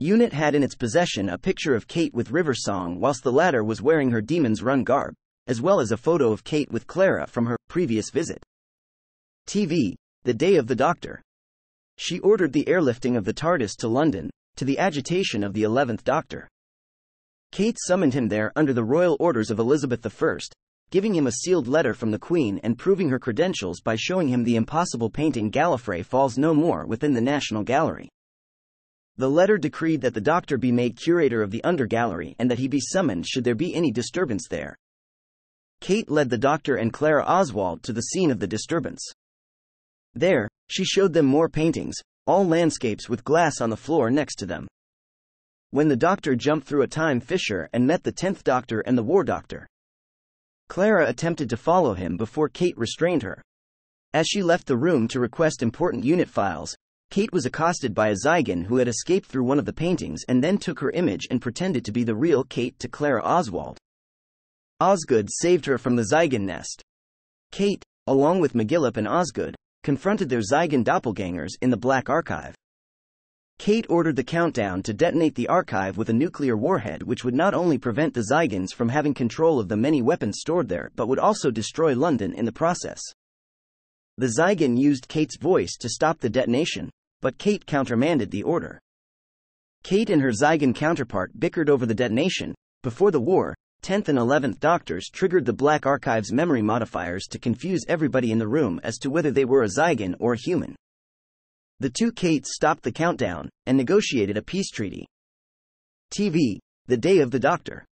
Unit had in its possession a picture of Kate with River Song whilst the latter was wearing her Demon's Run garb, as well as a photo of Kate with Clara from her previous visit. TV, the day of the doctor. She ordered the airlifting of the TARDIS to London, to the agitation of the 11th Doctor. Kate summoned him there under the royal orders of Elizabeth I, giving him a sealed letter from the Queen and proving her credentials by showing him the impossible painting Gallifrey Falls no more within the National Gallery. The letter decreed that the doctor be made curator of the under gallery and that he be summoned should there be any disturbance there. Kate led the doctor and Clara Oswald to the scene of the disturbance. There, she showed them more paintings, all landscapes with glass on the floor next to them. When the doctor jumped through a time fissure and met the tenth doctor and the war doctor, Clara attempted to follow him before Kate restrained her. As she left the room to request important unit files, Kate was accosted by a Zygon who had escaped through one of the paintings and then took her image and pretended to be the real Kate to Clara Oswald. Osgood saved her from the Zygon nest. Kate, along with McGillop and Osgood, confronted their Zygon doppelgangers in the Black Archive. Kate ordered the countdown to detonate the archive with a nuclear warhead which would not only prevent the Zygons from having control of the many weapons stored there but would also destroy London in the process. The Zygon used Kate's voice to stop the detonation, but Kate countermanded the order. Kate and her Zygon counterpart bickered over the detonation. Before the war, 10th and 11th Doctors triggered the Black Archive's memory modifiers to confuse everybody in the room as to whether they were a Zygon or a human. The two Kates stopped the countdown and negotiated a peace treaty. TV, the day of the Doctor.